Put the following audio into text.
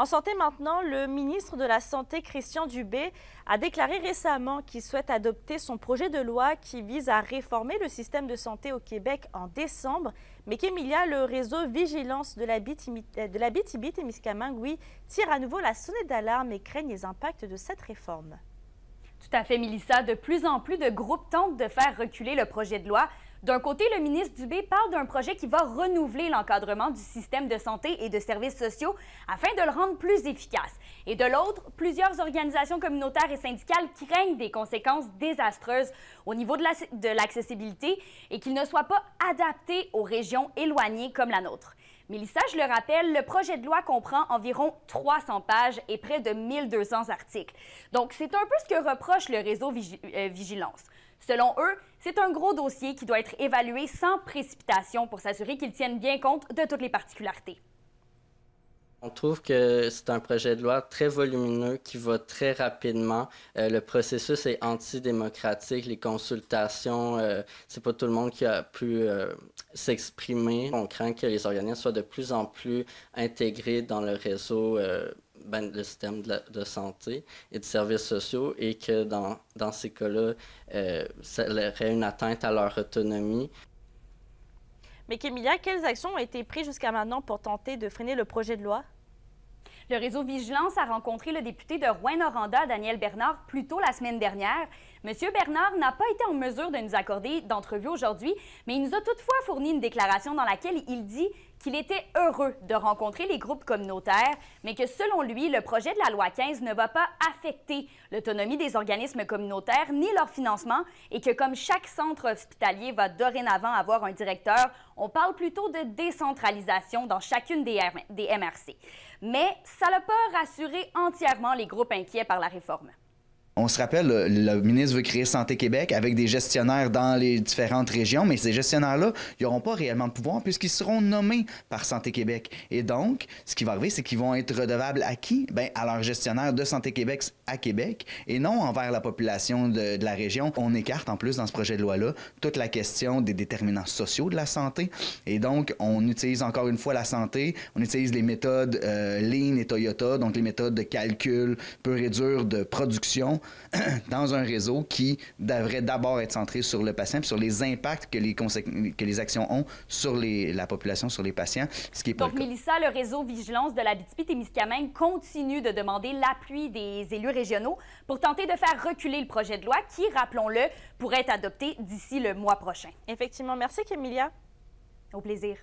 En santé maintenant, le ministre de la Santé, Christian Dubé, a déclaré récemment qu'il souhaite adopter son projet de loi qui vise à réformer le système de santé au Québec en décembre, mais qu'Emilia, le réseau Vigilance de la BTB oui, tire à nouveau la sonnette d'alarme et craigne les impacts de cette réforme. Tout à fait, Mélissa. De plus en plus de groupes tentent de faire reculer le projet de loi. D'un côté, le ministre Dubé parle d'un projet qui va renouveler l'encadrement du système de santé et de services sociaux afin de le rendre plus efficace. Et de l'autre, plusieurs organisations communautaires et syndicales craignent des conséquences désastreuses au niveau de l'accessibilité et qu'il ne soit pas adapté aux régions éloignées comme la nôtre. Mélissa, je le rappelle, le projet de loi comprend environ 300 pages et près de 1200 articles. Donc, c'est un peu ce que reproche le réseau euh, Vigilance. Selon eux, c'est un gros dossier qui doit être évalué sans précipitation pour s'assurer qu'il tienne bien compte de toutes les particularités. On trouve que c'est un projet de loi très volumineux qui va très rapidement. Euh, le processus est antidémocratique. Les consultations, euh, c'est pas tout le monde qui a pu euh, s'exprimer. On craint que les organismes soient de plus en plus intégrés dans le réseau, ben, le système de, santé et de services sociaux et que dans, dans ces cas-là, ça aurait une atteinte à leur autonomie. Mais Kémilia, quelles actions ont été prises jusqu'à maintenant pour tenter de freiner le projet de loi? Le réseau Vigilance a rencontré le député de Rouen-Noranda, Daniel Bernard, plus tôt la semaine dernière. Monsieur Bernard n'a pas été en mesure de nous accorder d'entrevue aujourd'hui, mais il nous a toutefois fourni une déclaration dans laquelle il dit qu'il était heureux de rencontrer les groupes communautaires, mais que selon lui, le projet de la loi 15 ne va pas affecter l'autonomie des organismes communautaires ni leur financement et que comme chaque centre hospitalier va dorénavant avoir un directeur, on parle plutôt de décentralisation dans chacune des, des MRC. Mais ça n'a pas rassuré entièrement les groupes inquiets par la réforme. On se rappelle, le, ministre veut créer Santé Québec avec des gestionnaires dans les différentes régions, mais ces gestionnaires-là, ils n'auront pas réellement de pouvoir puisqu'ils seront nommés par Santé Québec. Et donc, ce qui va arriver, c'est qu'ils vont être redevables à qui? Ben, à leurs gestionnaires de Santé Québec à Québec et non envers la population de, la région. On écarte en plus dans ce projet de loi-là toute la question des déterminants sociaux de la santé. Et donc, on utilise encore une fois la santé, on utilise les méthodes euh, Lean et Toyota, donc les méthodes de calcul pur et de production dans un réseau qui devrait d'abord être centré sur le patient, sur les impacts que les, que les actions ont sur les, la population, sur les patients, ce qui est pas Donc, Mélissa, le réseau Vigilance de la BTP-Témiscamingue continue de demander l'appui des élus régionaux pour tenter de faire reculer le projet de loi qui, rappelons-le, pourrait être adopté d'ici le mois prochain. Effectivement. Merci, Kémilia. Au plaisir.